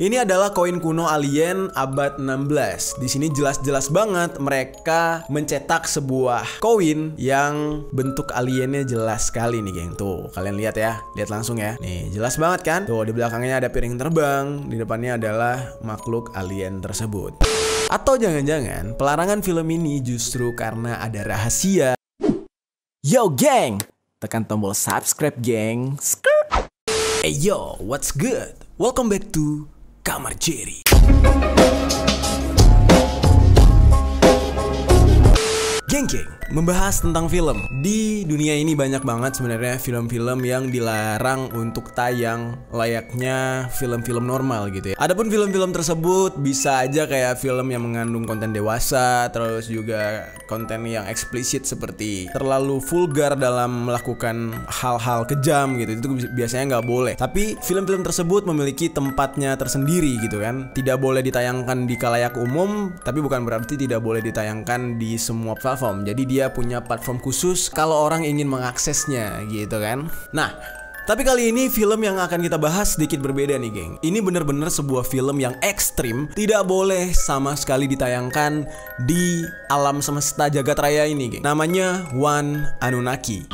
Ini adalah koin kuno alien abad 16. Di sini jelas-jelas banget mereka mencetak sebuah koin yang bentuk aliennya jelas sekali nih, geng. Tuh, kalian lihat ya. Lihat langsung ya. Nih, jelas banget kan? Tuh, di belakangnya ada piring terbang, di depannya adalah makhluk alien tersebut. Atau jangan-jangan pelarangan film ini justru karena ada rahasia. Yo, geng! Tekan tombol subscribe, geng. Hey yo, what's good? Welcome back to Kamarjeri. Gang gang. Membahas tentang film. Di dunia ini banyak banget sebenarnya film-film yang dilarang untuk tayang layaknya film-film normal gitu ya. Adapun film-film tersebut bisa aja kayak film yang mengandung konten dewasa, terus juga konten yang eksplisit seperti terlalu vulgar dalam melakukan hal-hal kejam gitu. Itu biasanya nggak boleh. Tapi film-film tersebut memiliki tempatnya tersendiri gitu kan. Tidak boleh ditayangkan di kalayak umum, tapi bukan berarti tidak boleh ditayangkan di semua platform. Jadi dia punya platform khusus kalau orang ingin mengaksesnya gitu kan. Nah, tapi kali ini film yang akan kita bahas sedikit berbeda nih geng. Ini bener-bener sebuah film yang ekstrim Tidak boleh sama sekali ditayangkan di alam semesta jagat raya ini geng. Namanya One Anunnaki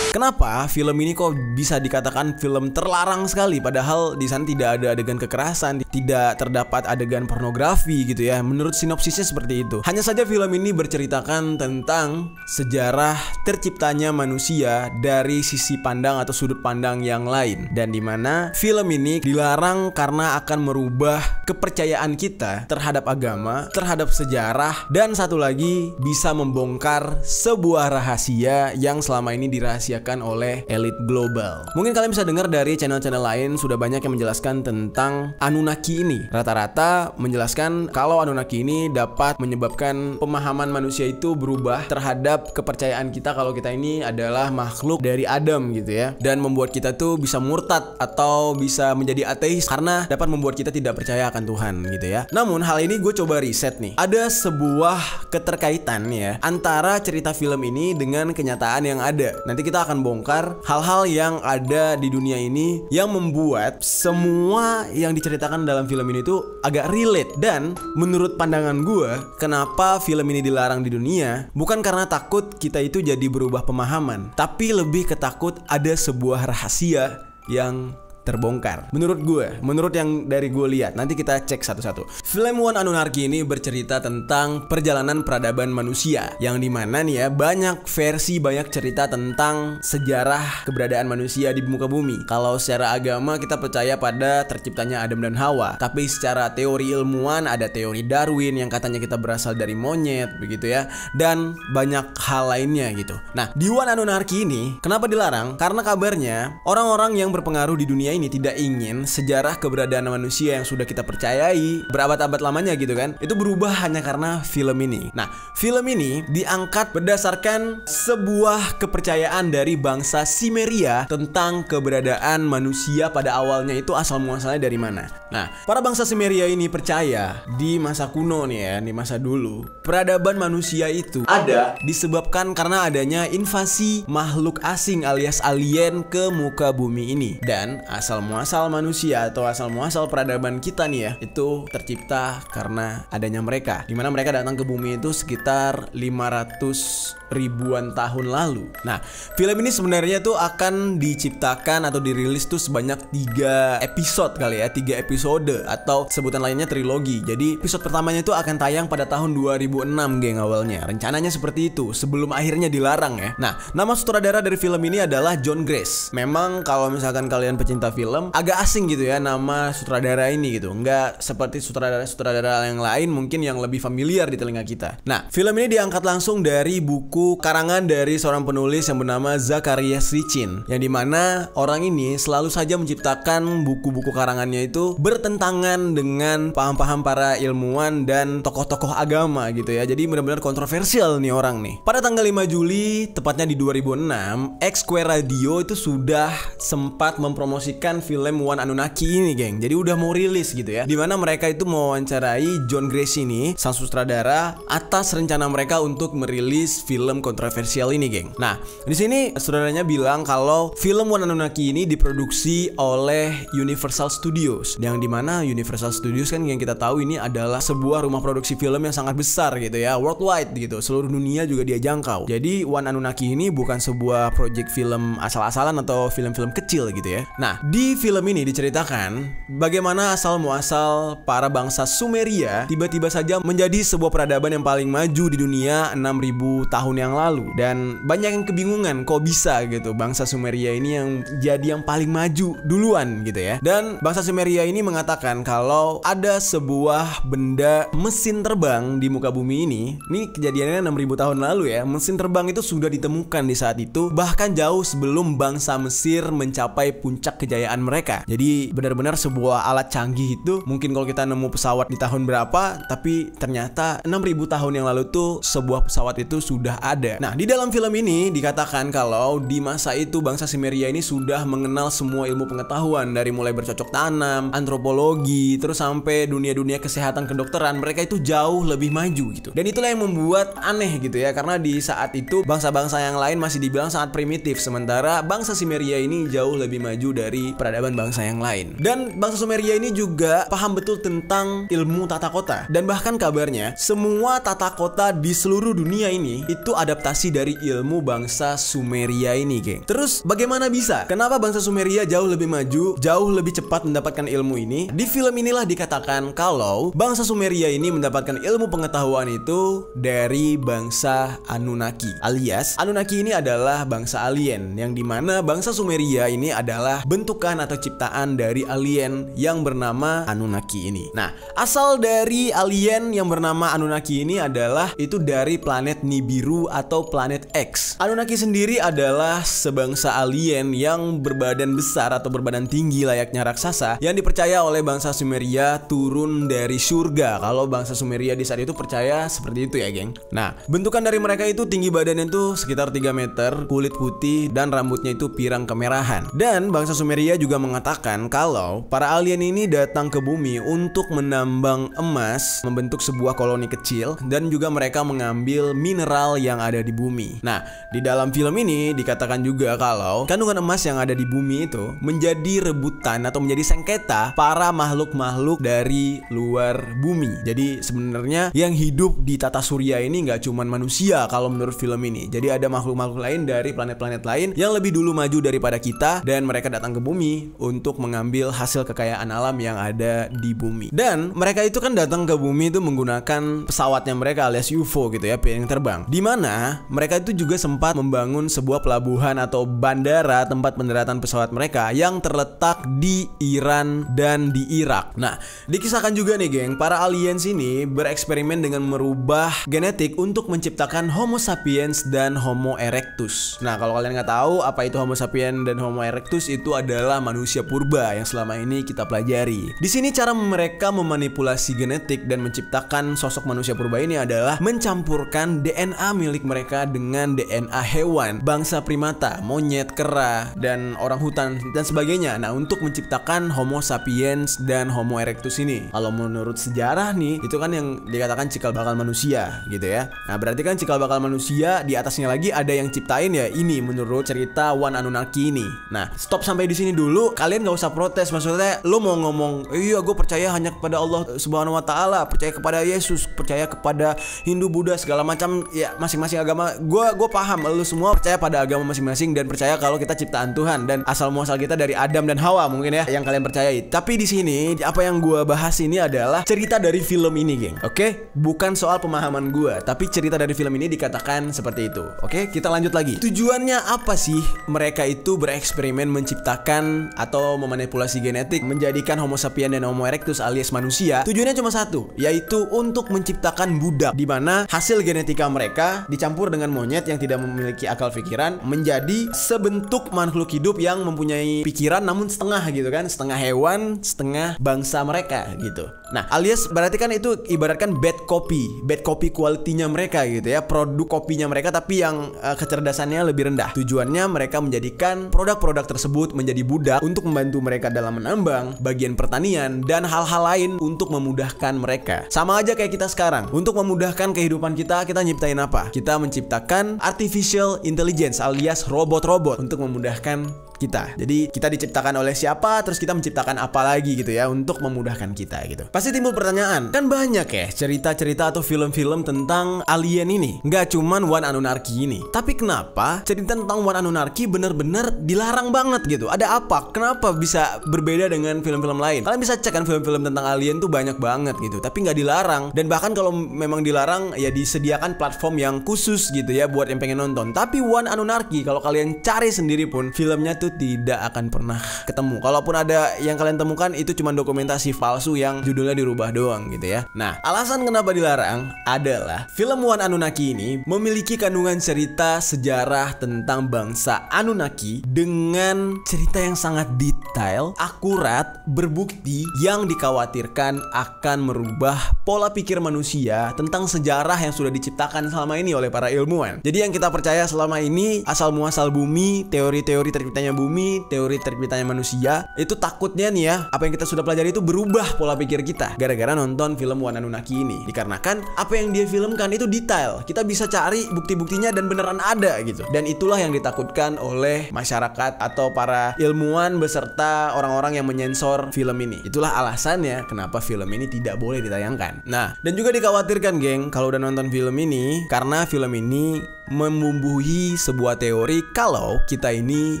Kenapa film ini kok bisa dikatakan film terlarang sekali padahal di sana tidak ada adegan kekerasan, tidak terdapat adegan pornografi gitu ya. Menurut sinopsisnya seperti itu. Hanya saja film ini berceritakan tentang sejarah terciptanya manusia dari sisi pandang atau sudut pandang yang lain dan di mana film ini dilarang karena akan merubah kepercayaan kita terhadap agama, terhadap sejarah dan satu lagi bisa membongkar sebuah rahasia yang selama ini dirahasiakan oleh elit global. Mungkin kalian bisa dengar dari channel-channel lain sudah banyak yang menjelaskan tentang Anunnaki ini. Rata-rata menjelaskan kalau Anunnaki ini dapat menyebabkan pemahaman manusia itu berubah terhadap kepercayaan kita kalau kita ini adalah makhluk dari Adam gitu ya. Dan membuat kita tuh bisa murtad atau bisa menjadi ateis karena dapat membuat kita tidak percaya akan Tuhan gitu ya. Namun hal ini gue coba riset nih. Ada sebuah keterkaitan ya antara cerita film ini dengan kenyataan yang ada. Nanti kita akan akan bongkar hal-hal yang ada di dunia ini yang membuat semua yang diceritakan dalam film ini tuh agak relate. Dan menurut pandangan gue kenapa film ini dilarang di dunia? Bukan karena takut kita itu jadi berubah pemahaman tapi lebih ketakut ada sebuah rahasia yang terbongkar. Menurut gue, menurut yang dari gue lihat, nanti kita cek satu-satu. Film One Anunnaki ini bercerita tentang perjalanan peradaban manusia, yang di mana nih ya banyak versi, banyak cerita tentang sejarah keberadaan manusia di muka bumi. Kalau secara agama kita percaya pada terciptanya Adam dan Hawa, tapi secara teori ilmuwan ada teori Darwin yang katanya kita berasal dari monyet, begitu ya, dan banyak hal lainnya gitu. Nah, di One Anunnaki ini kenapa dilarang? Karena kabarnya orang-orang yang berpengaruh di dunia ini tidak ingin sejarah keberadaan manusia yang sudah kita percayai berabad-abad lamanya gitu kan itu berubah hanya karena film ini. Nah, film ini diangkat berdasarkan sebuah kepercayaan dari bangsa Simeria tentang keberadaan manusia pada awalnya itu asal muasalnya dari mana. Nah, para bangsa Simeria ini percaya di masa kuno nih ya, di masa dulu, peradaban manusia itu ada disebabkan karena adanya invasi makhluk asing alias alien ke muka bumi ini dan asal muasal manusia atau asal muasal peradaban kita nih ya itu tercipta karena adanya mereka di mana mereka datang ke bumi itu sekitar 500 ribuan tahun lalu. Nah, film ini sebenarnya tuh akan diciptakan atau dirilis tuh sebanyak tiga episode kali ya, tiga episode atau sebutan lainnya trilogi. Jadi episode pertamanya itu akan tayang pada tahun 2006 geng awalnya. Rencananya seperti itu sebelum akhirnya dilarang ya. Nah, nama sutradara dari film ini adalah John Grace. Memang kalau misalkan kalian pecinta film agak asing gitu ya nama sutradara ini gitu. Enggak seperti sutradara-sutradara yang lain mungkin yang lebih familiar di telinga kita. Nah, film ini diangkat langsung dari buku karangan dari seorang penulis yang bernama Zakaria Sitchin yang di mana orang ini selalu saja menciptakan buku-buku karangannya itu bertentangan dengan paham-paham para ilmuwan dan tokoh-tokoh agama gitu ya jadi benar-benar kontroversial nih orang nih pada tanggal 5 Juli tepatnya di 2006 X Square Radio itu sudah sempat mempromosikan menyaksikan film One Anunnaki ini, geng. Jadi udah mau rilis gitu ya. Di mana mereka itu mewawancarai John Grace ini, sang sutradara, atas rencana mereka untuk merilis film kontroversial ini, geng. Nah, di sini saudaranya bilang kalau film One Anunnaki ini diproduksi oleh Universal Studios, yang di mana Universal Studios kan yang kita tahu ini adalah sebuah rumah produksi film yang sangat besar gitu ya, worldwide gitu, seluruh dunia juga dia jangkau. Jadi One Anunnaki ini bukan sebuah project film asal-asalan atau film-film kecil gitu ya. Nah, di film ini diceritakan bagaimana asal muasal para bangsa Sumeria tiba-tiba saja menjadi sebuah peradaban yang paling maju di dunia 6000 tahun yang lalu dan banyak yang kebingungan kok bisa gitu bangsa Sumeria ini yang jadi yang paling maju duluan gitu ya. Dan bangsa Sumeria ini mengatakan kalau ada sebuah benda mesin terbang di muka bumi ini, ini kejadiannya 6000 tahun lalu ya. Mesin terbang itu sudah ditemukan di saat itu bahkan jauh sebelum bangsa Mesir mencapai puncak kejayaan mereka. Jadi benar-benar sebuah alat canggih itu mungkin kalau kita nemu pesawat di tahun berapa tapi ternyata 6000 tahun yang lalu tuh sebuah pesawat itu sudah ada. Nah, di dalam film ini dikatakan kalau di masa itu bangsa Sumeria ini sudah mengenal semua ilmu pengetahuan dari mulai bercocok tanam, antropologi, terus sampai dunia-dunia kesehatan kedokteran, mereka itu jauh lebih maju gitu. Dan itulah yang membuat aneh gitu ya karena di saat itu bangsa-bangsa yang lain masih dibilang sangat primitif sementara bangsa Sumeria ini jauh lebih maju dari peradaban bangsa yang lain. Dan bangsa Sumeria ini juga paham betul tentang ilmu tata kota dan bahkan kabarnya semua tata kota di seluruh dunia ini itu adaptasi dari ilmu bangsa Sumeria ini, geng. Terus bagaimana bisa? Kenapa bangsa Sumeria jauh lebih maju, jauh lebih cepat mendapatkan ilmu ini? Di film inilah dikatakan kalau bangsa Sumeria ini mendapatkan ilmu pengetahuan itu dari bangsa Anunnaki. Alias Anunnaki ini adalah bangsa alien yang di mana bangsa Sumeria ini adalah bentukan atau ciptaan dari alien yang bernama Anunnaki ini. Nah, asal dari alien yang bernama Anunnaki ini adalah itu dari planet Nibiru atau planet X. Anunnaki sendiri adalah sebangsa alien yang berbadan besar atau berbadan tinggi layaknya raksasa yang dipercaya oleh bangsa Sumeria turun dari surga. Kalau bangsa Sumeria di saat itu percaya seperti itu ya, geng. Nah, bentukan dari mereka itu tinggi badannya itu sekitar 3 meter, kulit putih dan rambutnya itu pirang kemerahan. Dan bangsa Sumeria juga mengatakan kalau para alien ini datang ke bumi untuk menambang emas, membentuk sebuah koloni kecil dan juga mereka mengambil mineral yang ada di bumi. Nah, di dalam film ini dikatakan juga kalau kandungan emas yang ada di bumi itu menjadi rebutan atau menjadi sengketa para makhluk-makhluk dari luar bumi. Jadi sebenarnya yang hidup di tata surya ini nggak cuman manusia kalau menurut film ini. Jadi ada makhluk-makhluk lain dari planet-planet lain yang lebih dulu maju daripada kita dan mereka datang ke bumi untuk mengambil hasil kekayaan alam yang ada di bumi. Dan mereka itu kan datang ke bumi itu menggunakan pesawatnya mereka alias UFO gitu ya, piring terbang. Di mana mereka itu juga sempat membangun sebuah pelabuhan atau bandara tempat pendaratan pesawat mereka yang terletak di Iran dan di Irak. Nah, dikisahkan juga nih geng, para aliens ini bereksperimen dengan merubah genetik untuk menciptakan Homo sapiens dan Homo erectus. Nah, kalau kalian nggak tahu apa itu Homo sapiens dan Homo erectus itu adalah manusia purba yang selama ini kita pelajari. Di sini cara mereka memanipulasi genetik dan menciptakan sosok manusia purba ini adalah mencampurkan DNA milik mereka dengan DNA hewan, bangsa primata, monyet, kera, dan orang hutan dan sebagainya. Nah, untuk menciptakan Homo sapiens dan Homo erectus ini. Kalau menurut sejarah nih, itu kan yang dikatakan cikal bakal manusia gitu ya. Nah, berarti kan cikal bakal manusia di atasnya lagi ada yang ciptain ya ini menurut cerita One Anunnaki ini. Nah, stop sampai di sini dulu. Kalian nggak usah protes. Maksudnya, lu mau ngomong, iya gue percaya hanya kepada Allah Subhanahu Wa Taala, percaya kepada Yesus, percaya kepada Hindu, Buddha segala macam. Ya masing-masing agama. Gue gue paham. Lu semua percaya pada agama masing-masing dan percaya kalau kita ciptaan Tuhan dan asal muasal kita dari Adam dan Hawa mungkin ya yang kalian percayai. Tapi di sini apa yang gue bahas ini adalah cerita dari film ini, geng. Oke, bukan soal pemahaman gue, tapi cerita dari film ini dikatakan seperti itu. Oke, kita lanjut lagi. Tujuannya apa sih mereka itu bereksperimen menciptakan atau memanipulasi genetik menjadikan Homo sapiens dan Homo erectus alias manusia? Tujuannya cuma satu, yaitu untuk menciptakan budak di mana hasil genetika mereka dicampur dengan monyet yang tidak memiliki akal pikiran menjadi sebentuk makhluk hidup yang mempunyai pikiran namun setengah gitu kan, setengah hewan, setengah bangsa mereka gitu. Nah, alias berarti kan itu ibaratkan bad copy, bad copy kualitinya mereka gitu ya, produk kopinya mereka tapi yang uh, kecerdasannya lebih rendah. Tujuannya mereka menjadikan produk-produk tersebut menjadi budak untuk membantu mereka dalam menambang, bagian pertanian dan hal-hal lain untuk memudahkan mereka. Sama aja kayak kita sekarang. Untuk memudahkan kehidupan kita, kita nyiptain apa? Kita menciptakan artificial intelligence alias robot-robot untuk memudahkan kita. Jadi kita diciptakan oleh siapa, terus kita menciptakan apa lagi gitu ya untuk memudahkan kita gitu. Pasti timbul pertanyaan, kan banyak ya cerita-cerita atau film-film tentang alien ini. Nggak cuman One Anunnaki ini. Tapi kenapa cerita tentang One Anunnaki bener-bener dilarang banget gitu? Ada apa? Kenapa bisa berbeda dengan film-film lain? Kalian bisa cek kan film-film tentang alien tuh banyak banget gitu. Tapi nggak dilarang. Dan bahkan kalau memang dilarang ya disediakan platform yang khusus gitu ya buat yang pengen nonton. Tapi One Anunnaki kalau kalian cari sendiri pun filmnya tuh tidak akan pernah ketemu. Kalaupun ada yang kalian temukan itu cuma dokumentasi palsu yang judulnya dirubah doang gitu ya. Nah, alasan kenapa dilarang adalah film One Anunnaki ini memiliki kandungan cerita sejarah tentang bangsa Anunnaki dengan cerita yang sangat detail, akurat, berbukti yang dikhawatirkan akan merubah pola pikir manusia tentang sejarah yang sudah diciptakan selama ini oleh para ilmuwan. Jadi yang kita percaya selama ini asal muasal bumi, teori-teori terciptanya bumi, teori terciptanya manusia, itu takutnya nih ya, apa yang kita sudah pelajari itu berubah pola pikir kita gara-gara nonton film One Anunnaki ini. Dikarenakan apa yang dia filmkan itu detail. Kita bisa cari bukti-buktinya dan beneran ada gitu. Dan itulah yang ditakutkan oleh masyarakat atau para ilmuwan beserta orang-orang yang menyensor film ini. Itulah alasannya kenapa film ini tidak boleh ditayangkan. Nah, dan juga dikhawatirkan geng kalau udah nonton film ini karena film ini membubuhi sebuah teori kalau kita ini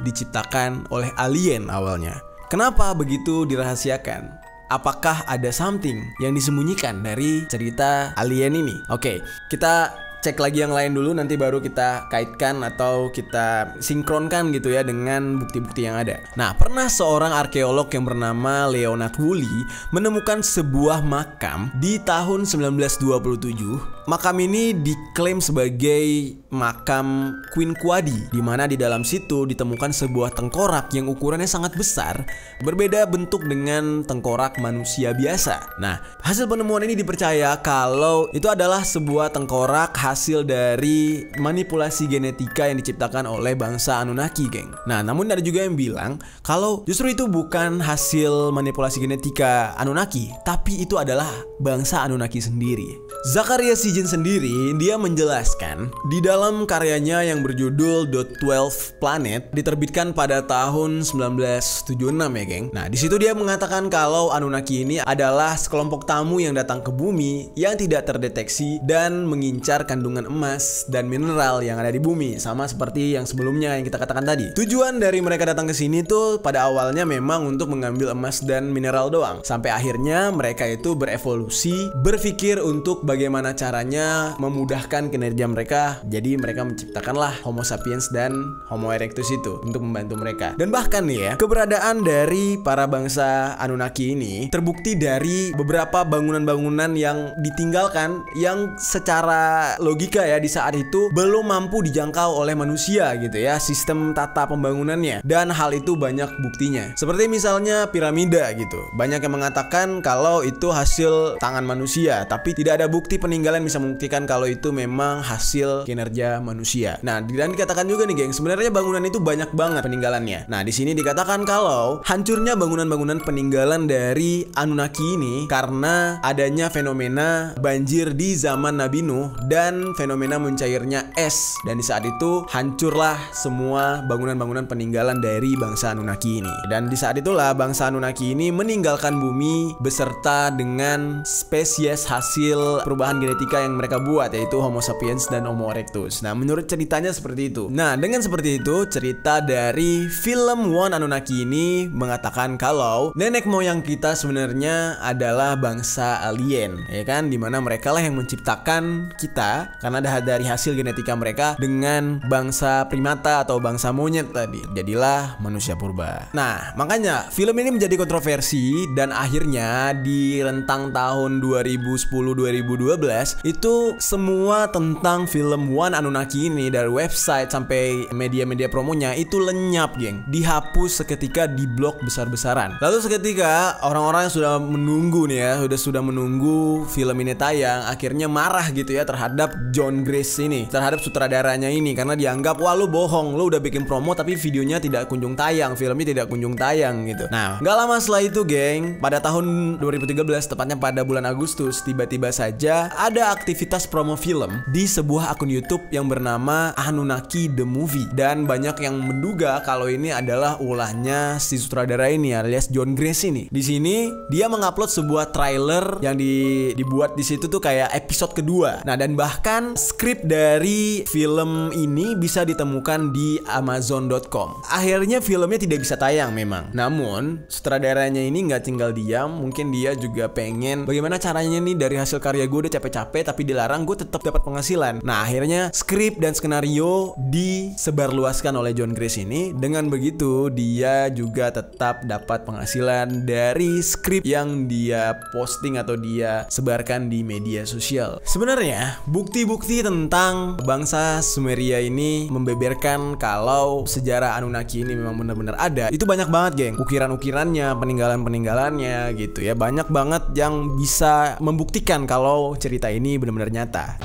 diciptakan oleh alien awalnya. Kenapa begitu dirahasiakan? Apakah ada something yang disembunyikan dari cerita alien ini? Oke, kita cek lagi yang lain dulu nanti baru kita kaitkan atau kita sinkronkan gitu ya dengan bukti-bukti yang ada. Nah, pernah seorang arkeolog yang bernama Leonard Woolley menemukan sebuah makam di tahun 1927. Makam ini diklaim sebagai makam Queen Kuadi di mana di dalam situ ditemukan sebuah tengkorak yang ukurannya sangat besar, berbeda bentuk dengan tengkorak manusia biasa. Nah, hasil penemuan ini dipercaya kalau itu adalah sebuah tengkorak hasil dari manipulasi genetika yang diciptakan oleh bangsa Anunnaki, geng. Nah, namun ada juga yang bilang kalau justru itu bukan hasil manipulasi genetika Anunnaki, tapi itu adalah bangsa Anunnaki sendiri. Zakaria Sijin sendiri dia menjelaskan di dalam karyanya yang berjudul Dot 12 Planet diterbitkan pada tahun 1976 ya geng. Nah di situ dia mengatakan kalau Anunnaki ini adalah sekelompok tamu yang datang ke bumi yang tidak terdeteksi dan mengincar kandungan emas dan mineral yang ada di bumi sama seperti yang sebelumnya yang kita katakan tadi. Tujuan dari mereka datang ke sini tuh pada awalnya memang untuk mengambil emas dan mineral doang. Sampai akhirnya mereka itu berevolusi berpikir untuk bagaimana caranya memudahkan kinerja mereka. Jadi mereka menciptakanlah Homo sapiens dan Homo erectus itu untuk membantu mereka. Dan bahkan nih ya, keberadaan dari para bangsa Anunnaki ini terbukti dari beberapa bangunan-bangunan yang ditinggalkan yang secara logika ya di saat itu belum mampu dijangkau oleh manusia gitu ya sistem tata pembangunannya dan hal itu banyak buktinya. Seperti misalnya piramida gitu. Banyak yang mengatakan kalau itu hasil tangan manusia, tapi tidak ada bukti peninggalan bisa membuktikan kalau itu memang hasil kinerja manusia. Nah, dan dikatakan juga nih, geng, sebenarnya bangunan itu banyak banget peninggalannya. Nah, di sini dikatakan kalau hancurnya bangunan-bangunan peninggalan dari Anunnaki ini karena adanya fenomena banjir di zaman Nabi Nuh dan fenomena mencairnya es. Dan di saat itu hancurlah semua bangunan-bangunan peninggalan dari bangsa Anunnaki ini. Dan di saat itulah bangsa Anunnaki ini meninggalkan bumi beserta dengan spesies hasil perubahan genetika yang mereka buat yaitu Homo sapiens dan Homo erectus. Nah, menurut ceritanya seperti itu. Nah, dengan seperti itu, cerita dari film One Anunnaki ini mengatakan kalau nenek moyang kita sebenarnya adalah bangsa alien, ya kan? Di mana mereka lah yang menciptakan kita karena dari hasil genetika mereka dengan bangsa primata atau bangsa monyet tadi. Jadilah manusia purba. Nah, makanya film ini menjadi kontroversi dan akhirnya di rentang tahun 2010-2012 itu semua tentang film One Anunnaki ini dari website sampai media-media promonya itu lenyap, geng. Dihapus seketika di blog besar-besaran. Lalu seketika orang-orang yang sudah menunggu nih ya, sudah sudah menunggu film ini tayang, akhirnya marah gitu ya terhadap John Grace ini, terhadap sutradaranya ini karena dianggap wah lu bohong, lu udah bikin promo tapi videonya tidak kunjung tayang, filmnya tidak kunjung tayang gitu. Nah, nggak lama setelah itu, geng, pada tahun 2013 tepatnya pada bulan Agustus, tiba-tiba saja ada aktivitas promo film di sebuah akun YouTube yang bernama Anunnaki The Movie dan banyak yang menduga kalau ini adalah ulahnya si sutradara ini alias John Grace ini. Di sini dia mengupload sebuah trailer yang di, dibuat di situ tuh kayak episode kedua. Nah, dan bahkan skrip dari film ini bisa ditemukan di amazon.com. Akhirnya filmnya tidak bisa tayang memang. Namun, sutradaranya ini nggak tinggal diam, mungkin dia juga pengen bagaimana caranya nih dari hasil karya gue udah capek-capek tapi dilarang gue tetap dapat penghasilan. Nah, akhirnya skrip dan skenario disebarluaskan oleh John Grace ini. Dengan begitu, dia juga tetap dapat penghasilan dari skrip yang dia posting atau dia sebarkan di media sosial. Sebenarnya, bukti-bukti tentang bangsa Sumeria ini membeberkan kalau sejarah Anunnaki ini memang benar-benar ada. Itu banyak banget, geng. Ukiran-ukirannya, peninggalan-peninggalannya gitu ya. Banyak banget yang bisa membuktikan kalau cerita ini benar-benar nyata.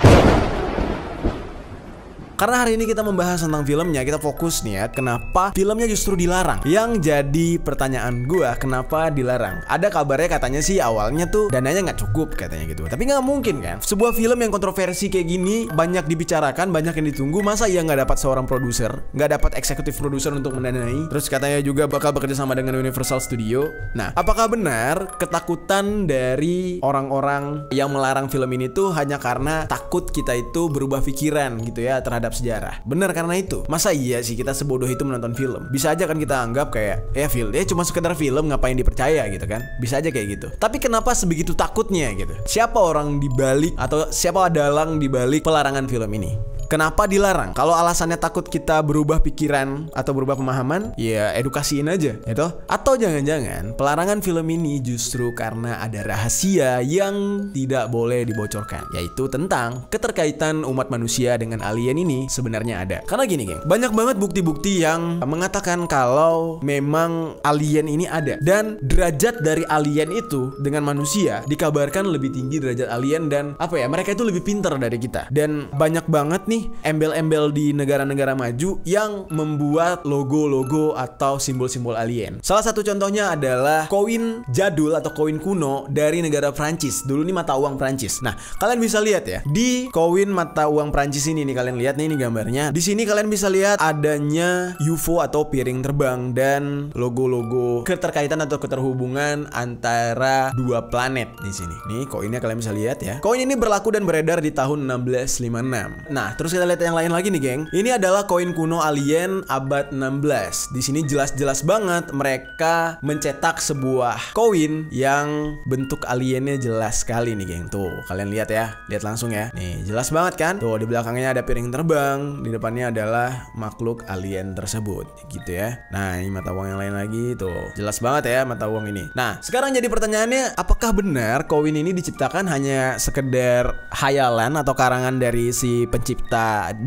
Karena hari ini kita membahas tentang filmnya, kita fokus nih ya, kenapa filmnya justru dilarang. Yang jadi pertanyaan gua, kenapa dilarang? Ada kabarnya katanya sih awalnya tuh dananya nggak cukup katanya gitu. Tapi nggak mungkin kan? Sebuah film yang kontroversi kayak gini banyak dibicarakan, banyak yang ditunggu, masa ia nggak dapat seorang produser, nggak dapat eksekutif produser untuk mendanai? Terus katanya juga bakal bekerja sama dengan Universal Studio. Nah, apakah benar ketakutan dari orang-orang yang melarang film ini tuh hanya karena takut kita itu berubah pikiran gitu ya terhadap sejarah. Benar karena itu. Masa iya sih kita sebodoh itu menonton film? Bisa aja kan kita anggap kayak ya film ya cuma sekedar film ngapain dipercaya gitu kan? Bisa aja kayak gitu. Tapi kenapa sebegitu takutnya gitu? Siapa orang di balik atau siapa dalang di balik pelarangan film ini? Kenapa dilarang? Kalau alasannya takut kita berubah pikiran atau berubah pemahaman, ya edukasiin aja, gitu. Atau jangan-jangan pelarangan film ini justru karena ada rahasia yang tidak boleh dibocorkan, yaitu tentang keterkaitan umat manusia dengan alien ini sebenarnya ada. Karena gini, geng, banyak banget bukti-bukti yang mengatakan kalau memang alien ini ada dan derajat dari alien itu dengan manusia dikabarkan lebih tinggi derajat alien dan apa ya mereka itu lebih pintar dari kita dan banyak banget nih embel-embel di negara-negara maju yang membuat logo-logo atau simbol-simbol alien. Salah satu contohnya adalah koin jadul atau koin kuno dari negara Prancis. Dulu ini mata uang Prancis. Nah, kalian bisa lihat ya di koin mata uang Prancis ini nih kalian lihat nih ini gambarnya. Di sini kalian bisa lihat adanya UFO atau piring terbang dan logo-logo keterkaitan atau keterhubungan antara dua planet di sini. Nih koinnya kalian bisa lihat ya. Koin ini berlaku dan beredar di tahun 1656. Nah, terus kita lihat yang lain lagi nih, geng. Ini adalah koin kuno alien abad 16. Di sini jelas-jelas banget mereka mencetak sebuah koin yang bentuk aliennya jelas sekali nih, geng. Tuh, kalian lihat ya. Lihat langsung ya. Nih, jelas banget kan? Tuh, di belakangnya ada piring terbang, di depannya adalah makhluk alien tersebut, gitu ya. Nah, ini mata uang yang lain lagi tuh. Jelas banget ya mata uang ini. Nah, sekarang jadi pertanyaannya, apakah benar koin ini diciptakan hanya sekedar hayalan atau karangan dari si pencipta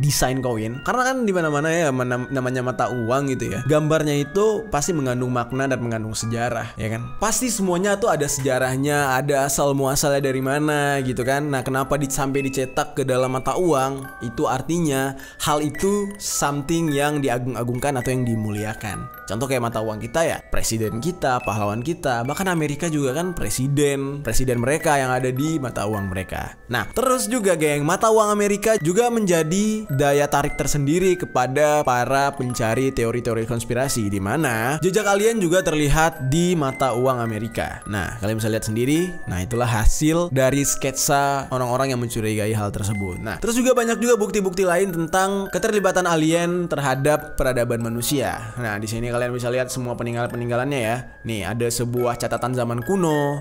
desain koin. Karena kan di mana-mana ya namanya mata uang gitu ya. Gambarnya itu pasti mengandung makna dan mengandung sejarah ya kan? Pasti semuanya tuh ada sejarahnya ada asal muasalnya dari mana gitu kan. Nah kenapa di, sampai dicetak ke dalam mata uang? Itu artinya hal itu something yang diagung-agungkan atau yang dimuliakan. Contoh kayak mata uang kita ya presiden kita pahlawan kita bahkan Amerika juga kan presiden presiden mereka yang ada di mata uang mereka. Nah terus juga geng mata uang Amerika juga menjadi daya tarik tersendiri kepada para pencari teori-teori konspirasi di mana jejak alien juga terlihat di mata uang Amerika. Nah, kalian bisa lihat sendiri. Nah, itulah hasil dari sketsa orang-orang yang mencurigai hal tersebut. Nah, terus juga banyak juga bukti-bukti lain tentang keterlibatan alien terhadap peradaban manusia. Nah, di sini kalian bisa lihat semua peninggalan-peninggalannya ya. Nih, ada sebuah catatan zaman kuno.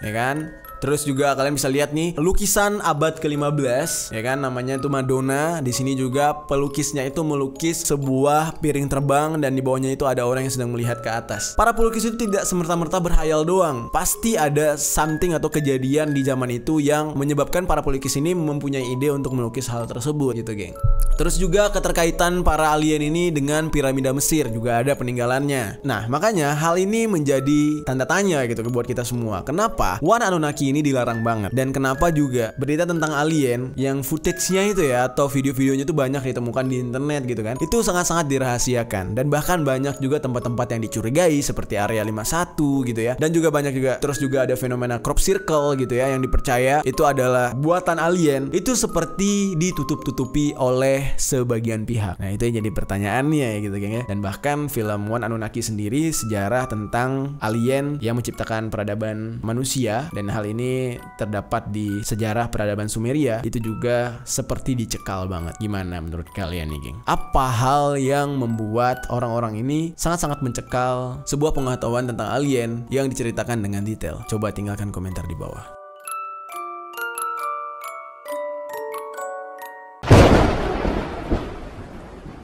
Ya kan? Terus juga kalian bisa lihat nih lukisan abad ke-15 ya kan namanya itu Madonna. Di sini juga pelukisnya itu melukis sebuah piring terbang dan di bawahnya itu ada orang yang sedang melihat ke atas. Para pelukis itu tidak semerta-merta berhayal doang. Pasti ada something atau kejadian di zaman itu yang menyebabkan para pelukis ini mempunyai ide untuk melukis hal tersebut gitu, geng. Terus juga keterkaitan para alien ini dengan piramida Mesir juga ada peninggalannya. Nah, makanya hal ini menjadi tanda tanya gitu buat kita semua. Kenapa One Anunnaki ini dilarang banget? Dan kenapa juga berita tentang alien yang footage-nya itu ya atau video-videonya itu banyak ditemukan di internet gitu kan. Itu sangat-sangat dirahasiakan dan bahkan banyak juga tempat-tempat yang dicurigai seperti area 51 gitu ya. Dan juga banyak juga terus juga ada fenomena crop circle gitu ya yang dipercaya itu adalah buatan alien. Itu seperti ditutup-tutupi oleh sebagian pihak. Nah, itu yang jadi pertanyaannya ya gitu geng ya. Dan bahkan film One Anunnaki sendiri sejarah tentang alien yang menciptakan peradaban manusia dan hal ini terdapat di sejarah peradaban Sumeria itu juga seperti dicekal banget. Gimana menurut kalian nih, geng? Apa hal yang membuat orang-orang ini sangat-sangat mencekal sebuah pengetahuan tentang alien yang diceritakan dengan detail? Coba tinggalkan komentar di bawah.